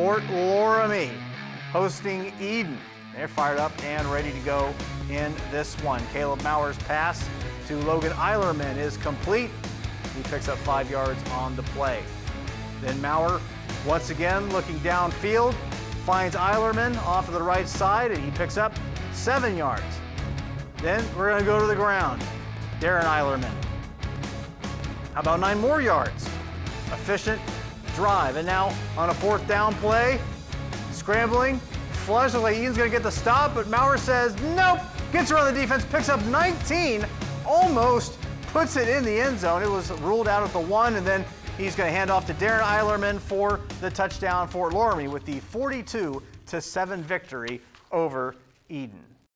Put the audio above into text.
Fort Loramie hosting Edon. They're fired up and ready to go in this one. Caleb Mauer's pass to Logan Eilerman is complete. He picks up five yards on the play. Then Mauer, once again looking downfield, finds Eilerman off of the right side and he picks up seven yards. Then we're going to go to the ground. Darren Eilerman. How about nine more yards? Efficient drive. And now on a fourth down play, scrambling, flush. Like Edon's going to get the stop, but Mauer says nope. Gets around the defense, picks up 19, almost puts it in the end zone. It was ruled out at the one, and then he's going to hand off to Darren Eilerman for the touchdown for Loramie with the 42 to 7 victory over Eden.